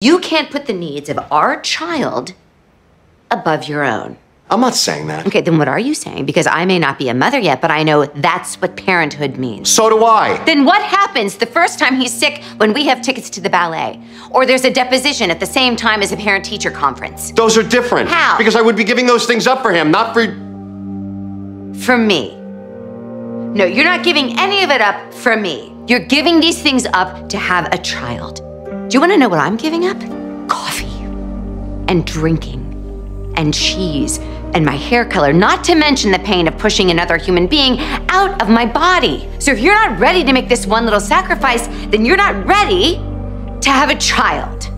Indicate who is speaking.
Speaker 1: You can't put the needs of our child above your own.
Speaker 2: I'm not saying that.
Speaker 1: Okay, then what are you saying? Because I may not be a mother yet, but I know that's what parenthood means.
Speaker 2: So do I.
Speaker 1: Then what happens the first time he's sick when we have tickets to the ballet? Or there's a deposition at the same time as a parent teacher conference?
Speaker 2: Those are different.
Speaker 1: How?
Speaker 2: Because I would be giving those things up for him, not for.
Speaker 1: For me. No, you're not giving any of it up for me. You're giving these things up to have a child. Do you want to know what I'm giving up? Coffee and drinking and cheese and my hair color, not to mention the pain of pushing another human being out of my body. So if you're not ready to make this one little sacrifice, then you're not ready to have a child.